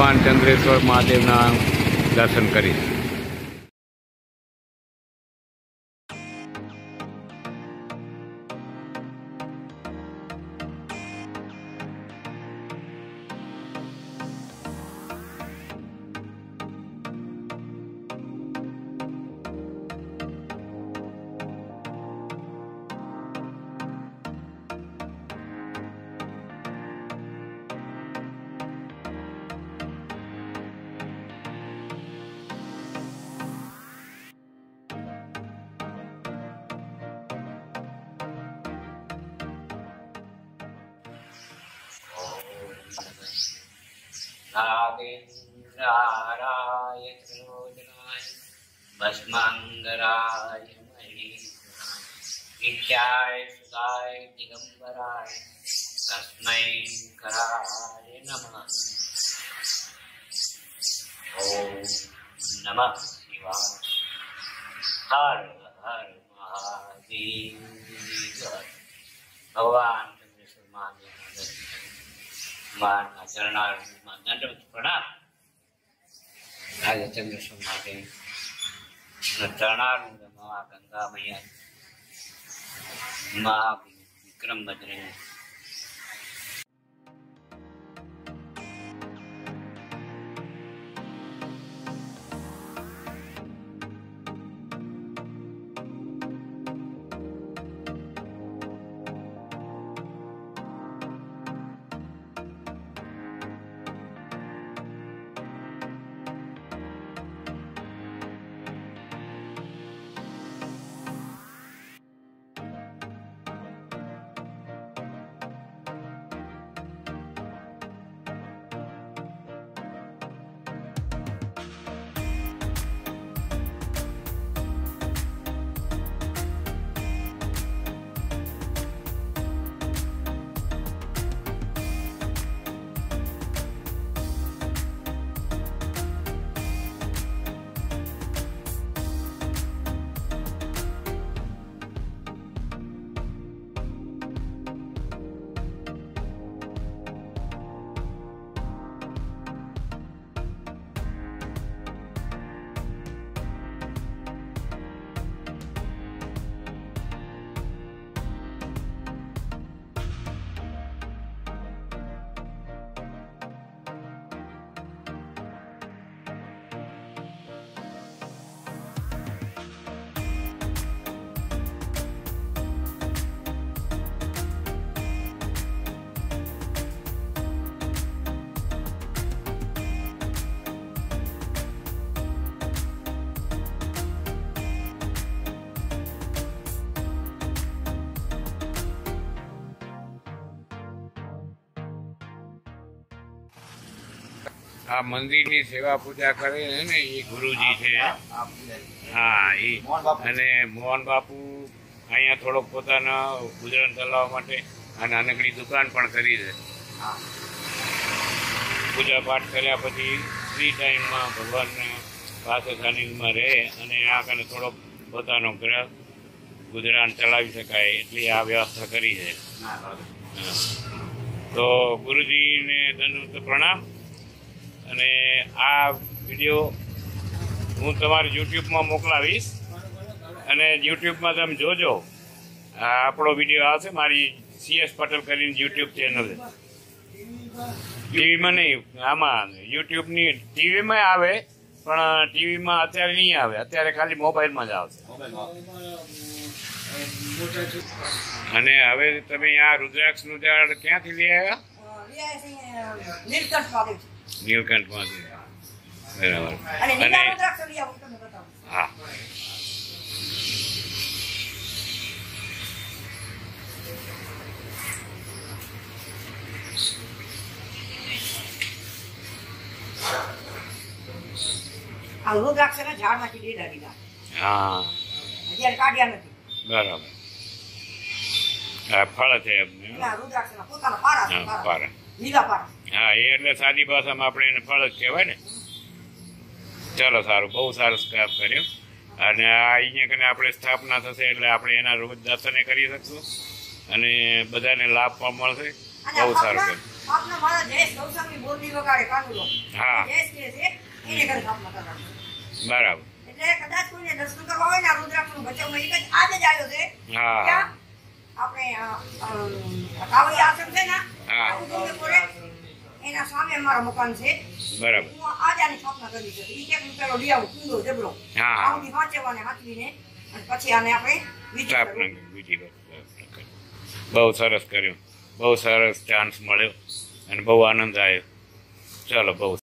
ભગવાન ચંદ્રેશ્વર મહાદેવના દર્શન કરીશ ભસ્માંગરાય નિત્યાય સુદાય દિગંબરાય તસ્મૈ કરાય નમઃ ઓમ નમઃ શિવાય હર હર મહાદેવ ભગવાન ચંદ્રેશ્વર મહાદેવ મારના ચરણારમાં દંડ પ્રણામ આજે ચંદ્રેશ્વર મહાદેવ ચરણારવિંદમાં ગંગા મૈયા મહા વિક્રમ ભદ્રે આ મંદિરની સેવા પૂજા કરે છે ને એ ગુરુજી છે. હા એ. અને મોહન બાપુ અહીંયા થોડોક પોતાના ગુજરાન ચલાવવા માટે આ નાનકડી દુકાન પણ કરી છે. પૂજા પાઠ કર્યા પછી ફ્રી ટાઈમમાં ભગવાનના પાસે સાનિધ્યમાં રહે અને આ કને થોડોક પોતાનો ગ્રહ ગુજરાન ચલાવી શકાય એટલી આ વ્યવસ્થા કરી છે. તો ગુરુજીને ધન્યવાદ પ્રણામ. અને આ વીડિયો હું તમારી યુટ્યુબમાં મોકલાવીશ. અને યુટ્યુબમાં તમે જોજો આપણો વીડિયો આવશે મારી સીએસ પટેલ કરીને યુટ્યુબ ચેનલ ટીવીમાં નહીં, આમાં યુટ્યુબની, ટીવીમાં આવે, પણ ટીવીમાં અત્યારે નહીં આવે, અત્યારે ખાલી મોબાઈલમાં જ આવશે. અને હવે તમે આ રુદ્રાક્ષનું ઝાડ ક્યાંથી લઈ આવ્યા? નીલકંઠમાંથી બરાબર. અને. હા આ રુદ્રાક્ષના ઝાડમાંથી લીધા લીધા. હા. અત્યારે કાઢ્યા નથી. બરાબર. ફળ છે એમને. રુદ્રાક્ષના પોતાના પારા પારા. લીલા હા એ એટલે સાદી ભાષામાં આપણે એને ફળ જ કહેવાય ને. ચાલો સારું. બહુ સારું સ્કાપ કર્યો. અને આ અહીંયા કને આપણે સ્થાપના થશે એટલે આપણે એના રોજ દર્શને કરી શકશું. અને બધાને લાભ પણ મળશે. બહુ સારું કર્યું. હા. બરાબર. એટલે કદાચ કોઈને દર્શન કરવા હોય ને આ રુદ્રાક્ષનું ભચાઉમાં એક જ આજે જ આવ્યો છે. હા. આપણે કાવડી આશ્રમ છે ને. ઉદુંગે કોરે, એના સામે અમારું મકાન છે. બરાબર. હું આજ આની સ્થાપના કરી છે. ઈ કે હું પેલો લઈ કુંડો જબરો. હા. આઉથી વાંચવાને હાથવીને અને પછી આને આપણે સ્થાપના બીજી બહુ સરસ કર્યું. બહુ સરસ ચાન્સ મળ્યો અને બહુ આનંદ આવ્યો. ચાલો બહુ